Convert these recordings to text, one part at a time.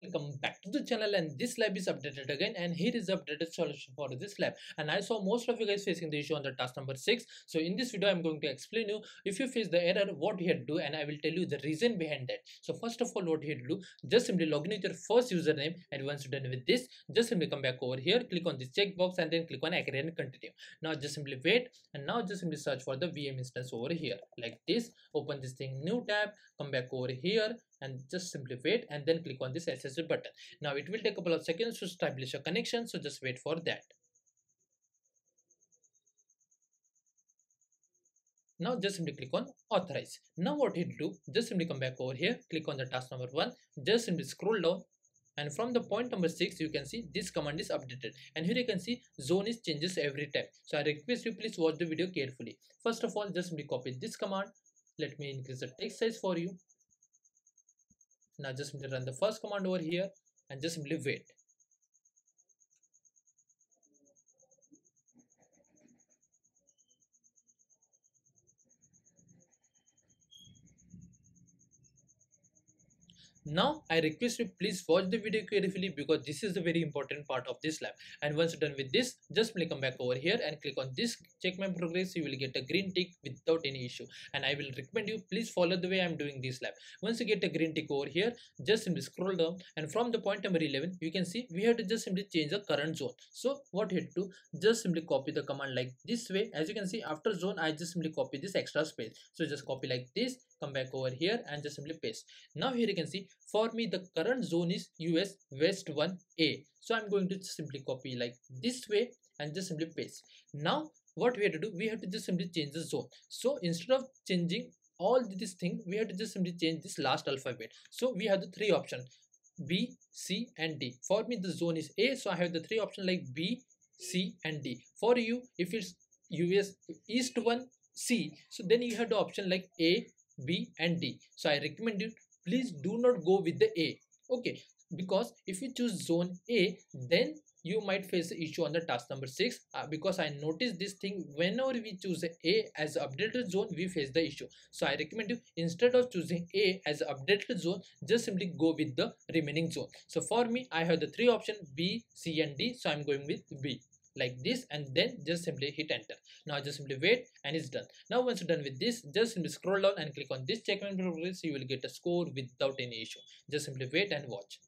welcome back to the channel and this lab is updated again and here is the updated solution for this lab. And i saw most of you guys facing the issue on the task number six. So in this video i'm going to explain you if you face the error what you had to do and i will tell you the reason behind that so first of all what you had to do just simply log in with your first username and once you're done with this just simply come back over here click on this checkbox and then click on agree and continue. Now just simply wait and now just simply search for the vm instance over here. Like this open this thing new tab come back over here and just simply wait and then click on this SSH button. Now it will take a couple of seconds to establish a connection so just wait for that. Now just simply click on authorize. Now what you do, just simply come back over here, click on the task number 1, just simply scroll down and from the point number 6 you can see this command is updated and here you can see zone is changes every time. So I request you please watch the video carefully. First of all just simply copy this command. Let me increase the text size for you now just simply run the first command over here and just simply wait Now I request you please watch the video carefully because this is the very important part of this lab and once done with this just simply come back over here and click on this check my progress you will get a green tick without any issue and I will recommend you please follow the way I'm doing this lab. Once you get a green tick over here just simply scroll down and from the point number 11 you can see we have to just simply change the current zone. So what you have to just simply copy the command like this way as you can see after zone I just simply copy this extra space. So just copy like this come back over here and just simply paste now here you can see for me the current zone is us west 1a so i'm going to simply copy like this way and just simply paste. Now what we have to do we have to just simply change the zone. So instead of changing all this thing we have to just simply change this last alphabet. So we have the three options b c and d. For me the zone is a. So i have the three options like b c and d. For you if it's us east 1 c so then you have the option like a B and D. So I recommend you please do not go with the A. Okay, because if you choose zone A, then you might face the issue on the task number 6 uh, because I noticed this thing whenever we choose A as updated zone we face the issue. So I recommend you instead of choosing A as updated zone just simply go with the remaining zone. So for me I have the three options B C and D. So I'm going with B like this and then just simply hit enter. Now just simply wait and it's done. Now once you're done with this just simply scroll down and click on this check and progress you will get a score without any issue. Just simply wait and watch.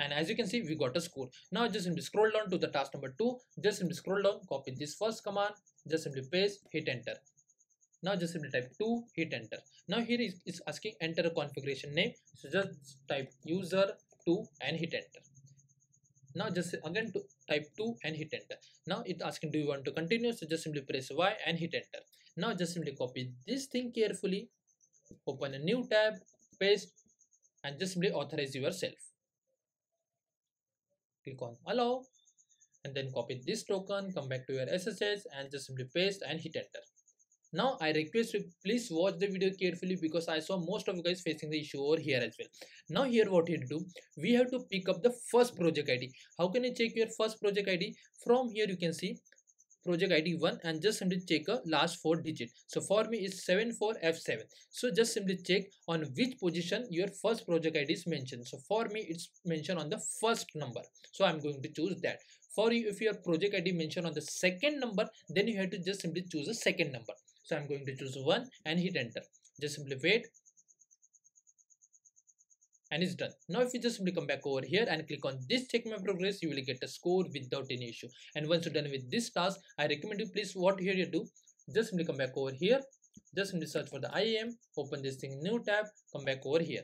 And as you can see we got a score. Now just simply scroll down to the task number two. Just simply scroll down copy this first command just simply paste hit enter. Now just simply type 2 hit enter. Now here is asking enter a configuration name. So just type user 2 and hit enter now just again to type 2 and hit enter. Now it's asking do you want to continue? So just simply press y and hit enter. Now just simply copy this thing carefully. Open a new tab paste and just simply authorize yourself. Click on allow and then copy this token come back to your ssh and just simply paste and hit enter now I request you please watch the video carefully because I saw most of you guys facing the issue over here as well. Now here what you do, we have to pick up the first project ID. How can you check your first project ID? From here you can see project id 1 and just simply check a last four digit so for me it's 74f7 so just simply check on which position your first project id is mentioned so for me it's mentioned on the first number so i'm going to choose that for you if your project id mentioned on the second number then you have to just simply choose a second number so I'm going to choose one and hit enter. Just simply wait and it's done. Now if you just simply come back over here and click on this check my progress, you will get a score without any issue. And once you're done with this task, I recommend you please what here you do, just simply come back over here, just simply search for the IAM, open this thing new tab, come back over here.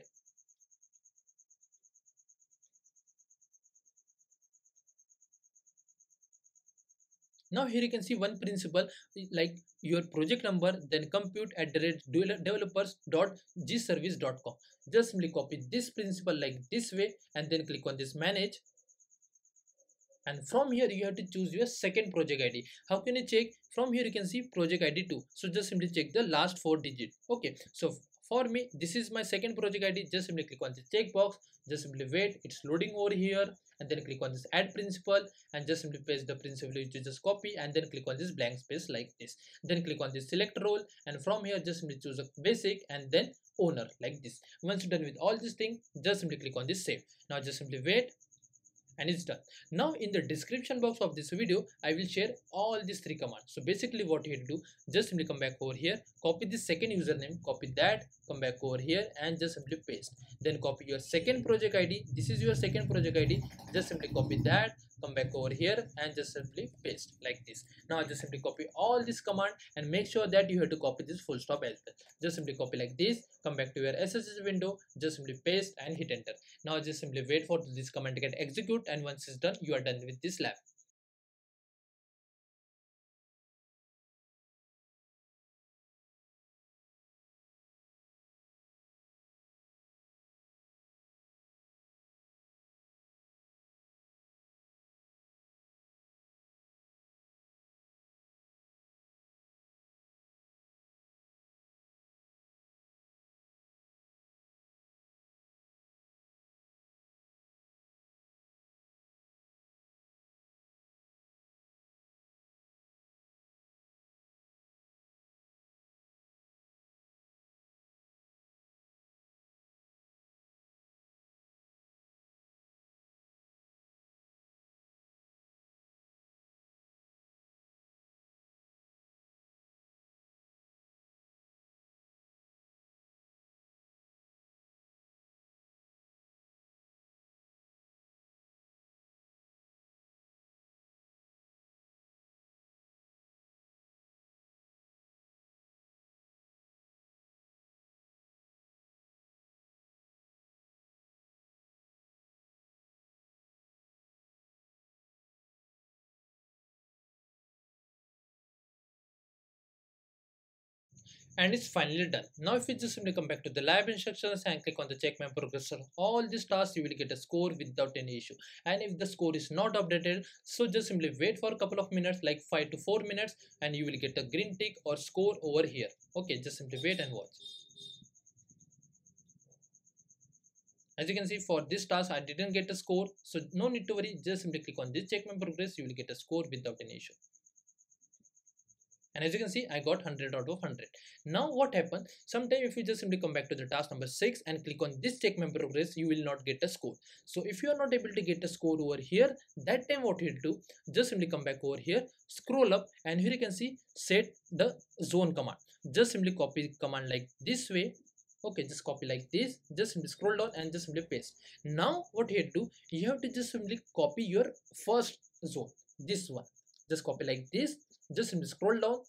Now here you can see one principal like your project number then compute at the rate developers.gservice.com just simply copy this principal like this way and then click on this manage. And from here you have to choose your second project id how can you check? From here you can see project id 2 so just simply check the last four digit. Okay. So for me this is my second project id just simply click on the checkbox just simply wait it's loading over here and then click on this add principal and just simply paste the principal which you just copy and then click on this blank space like this. Then click on this select role and from here just simply choose a basic and then owner like this. Once you're done with all this thing just simply click on this save. Now just simply wait and it's done. Now in the description box of this video i will share all these three commands. So basically what you have to do just simply come back over here copy the second username copy that come back over here and just simply paste. Then copy your second project id this is your second project id just simply copy that come back over here and just simply paste like this. Now just simply copy all this command and make sure that you have to copy this full stop as well. Just simply copy like this come back to your ssh window just simply paste and hit enter. Now just simply wait for this command to get execute and once it's done you are done with this lab and it's finally done. Now if you just simply come back to the lab instructions and click on the check my progress all these tasks you will get a score without any issue. And if the score is not updated so just simply wait for a couple of minutes like 5 to 4 minutes and you will get a green tick or score over here. Okay just simply wait and watch. As you can see for this task I didn't get a score so no need to worry. Just simply click on this check my progress you will get a score without any issue and as you can see I got 100 out of 100 now what happened? Sometime if you just simply come back to the task number 6 and click on this check my progress you will not get a score. So if you are not able to get a score over here that time what you'll do just simply come back over here scroll up and here you can see set the zone command. Just simply copy command like this way. Okay just copy like this. Just simply scroll down and just simply paste. Now what you have to do you have to just simply copy your first zone this one. Just copy like this just simply scroll down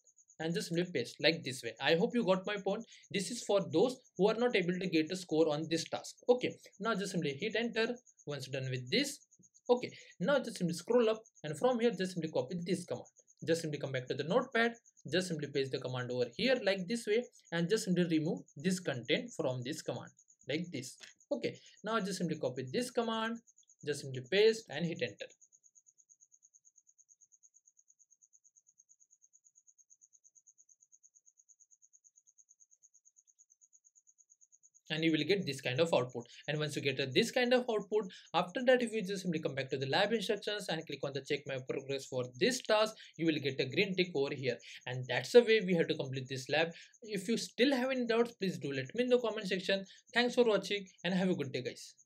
and just simply paste like this way. I hope you got my point. This is for those who are not able to get a score on this task. Okay now just simply hit enter. Once done with this okay. Now just simply scroll up and from here just simply copy this command. Just simply come back to the notepad. Just simply paste the command over here like this way and just simply remove this content from this command like this. Okay now just simply copy this command. Just simply paste and hit enter and you will get this kind of output. And once you get uh, this kind of output after that if you just simply come back to the lab instructions and click on the check my progress for this task you will get a green tick over here. And that's the way we have to complete this lab. If you still have any doubts please do let me in the comment section. Thanks for watching and have a good day guys